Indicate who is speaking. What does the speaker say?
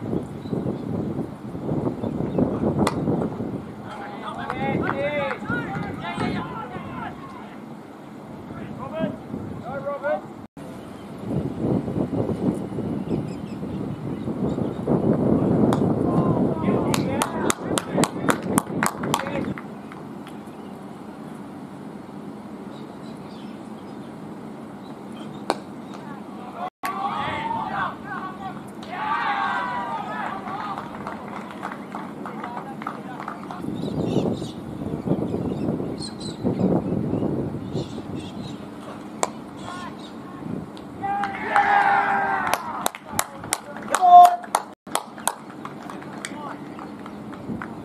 Speaker 1: Hey, hey.
Speaker 2: Thank you.